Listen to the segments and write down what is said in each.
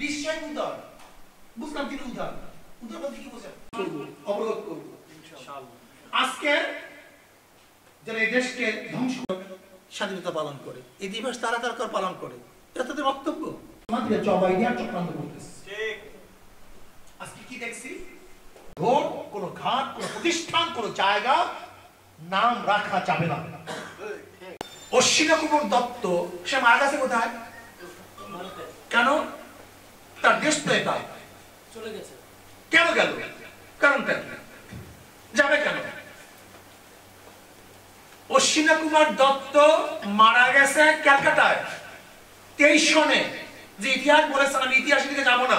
Discharge উদার বুঝলাম স্বাধীনতা পালন করে, এই দিবস তারা তারকার পালন করে, এটা তাদের বক্তব্য। জবাই নিয়ে চক্রান্ত করতেছে। আজকে কি দেখছি? ভোট কোনো ঘাট, কোনো প্রতিষ্ঠান, কোনো জায়গা নাম রাখা যাবে না। অশ্বিনা কুমার দত্ত সে মারা গেছে কোথায়? কেন? তার দেশ তো এটা চলে গেছে। কেন গেল? কারণটা? যাবে কেন? অশ্বিনা কুমার দত্ত মারা গেছে ক্যালকাটায়। তেইশ সনে। যে ইতিহাস বলেছেন আমি ইতিহাসের দিকে যাব না।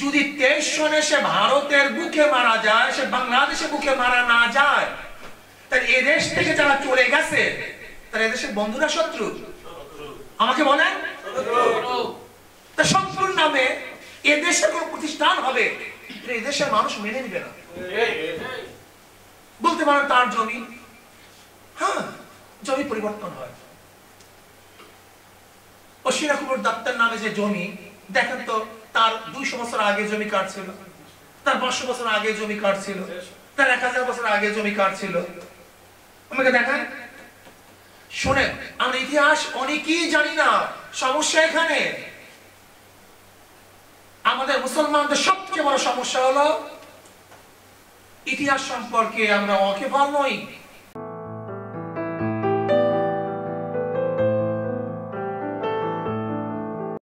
যদি তেইশ সনে সে ভারতের বুকে মারা যায়, সে বাংলাদেশের বুকে মারা না যায়, তাহলে এ দেশ থেকে যারা চলে গেছে তারা এদেশের বন্ধুরা শত্রু। আমাকে বলেন? তা শত্রুর নামে এ দেশে কোন প্রতিষ্ঠান হবে এটা এ দেশের মানুষ মেনে নিবে না। বলতে পারেন তার জমি। হ্যাঁ জমি পরিবর্তন হয়। অশ্বিনা কুমার দত্তের নামে যে জমি, দেখেন তো দুইশো বছর আগে জমি কার্ড ছিল। তার পাঁচশো বছর আগে জমি কার্ড ছিল। তার এক হাজার বছর আগে জমি কার্ড ছিল। আমাকে দেখান। শোনেন, আমরা ইতিহাস অনেকেই জানি না, সমস্যা এখানে। আমাদের মুসলমানদের সবচেয়ে বড় সমস্যা হলো, ইতিহাস সম্পর্কে আমরা ওয়াকিবহাল নই।